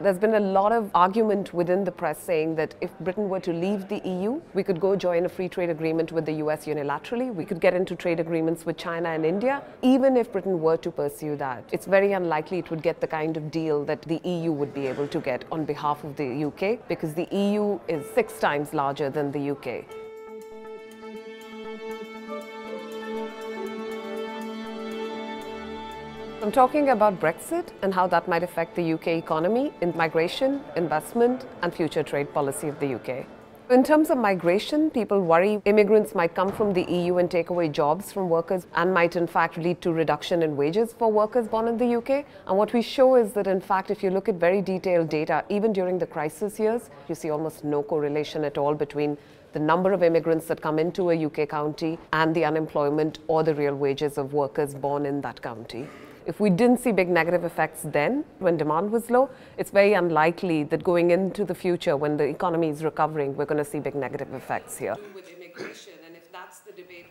There's been a lot of argument within the press saying that if Britain were to leave the EU, we could go join a free trade agreement with the US unilaterally. We could get into trade agreements with China and India. Even if Britain were to pursue that, it's very unlikely it would get the kind of deal that the EU would be able to get on behalf of the UK because the EU is six times larger than the UK. I'm talking about Brexit and how that might affect the UK economy in migration, investment, and future trade policy of the UK. In terms of migration, people worry immigrants might come from the EU and take away jobs from workers and might in fact lead to reduction in wages for workers born in the UK. And what we show is that in fact, if you look at very detailed data, even during the crisis years, you see almost no correlation at all between the number of immigrants that come into a UK county and the unemployment or the real wages of workers born in that county. If we didn't see big negative effects then, when demand was low, it's very unlikely that going into the future, when the economy is recovering, we're going to see big negative effects here.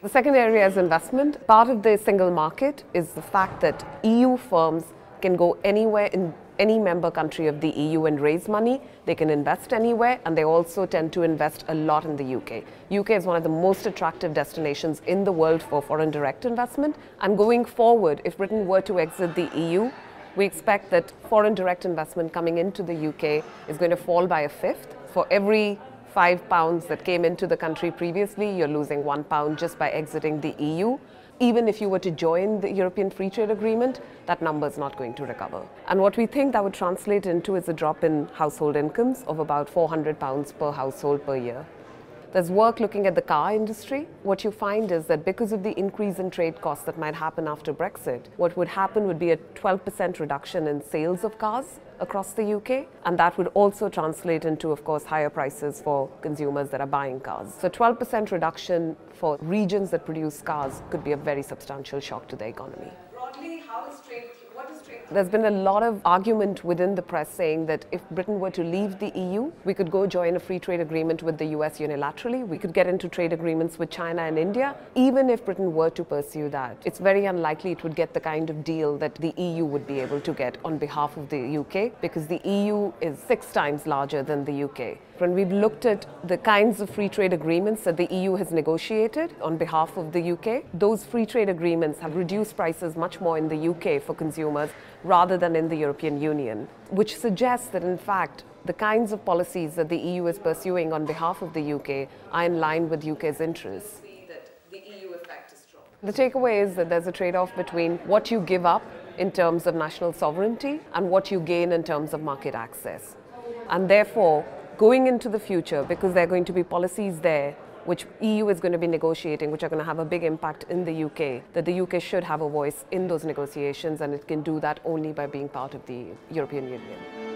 The second area is investment. Part of the single market is the fact that EU firms can go anywhere in any member country of the EU and raise money. They can invest anywhere and they also tend to invest a lot in the UK. UK is one of the most attractive destinations in the world for foreign direct investment. And going forward, if Britain were to exit the EU, we expect that foreign direct investment coming into the UK is going to fall by a fifth. For every five pounds that came into the country previously, you're losing one pound just by exiting the EU even if you were to join the European Free Trade Agreement, that number is not going to recover. And what we think that would translate into is a drop in household incomes of about 400 pounds per household per year. There's work looking at the car industry. What you find is that because of the increase in trade costs that might happen after Brexit, what would happen would be a 12% reduction in sales of cars across the UK. And that would also translate into, of course, higher prices for consumers that are buying cars. So 12% reduction for regions that produce cars could be a very substantial shock to the economy. Broadly, how is trade there's been a lot of argument within the press saying that if Britain were to leave the EU, we could go join a free trade agreement with the US unilaterally. We could get into trade agreements with China and India. Even if Britain were to pursue that, it's very unlikely it would get the kind of deal that the EU would be able to get on behalf of the UK because the EU is six times larger than the UK. When we've looked at the kinds of free trade agreements that the EU has negotiated on behalf of the UK, those free trade agreements have reduced prices much more in the UK for consumers rather than in the European Union, which suggests that in fact the kinds of policies that the EU is pursuing on behalf of the UK are in line with UK's interests. The takeaway is that there's a trade-off between what you give up in terms of national sovereignty and what you gain in terms of market access. And therefore, going into the future, because there are going to be policies there which EU is going to be negotiating, which are going to have a big impact in the UK, that the UK should have a voice in those negotiations and it can do that only by being part of the European Union.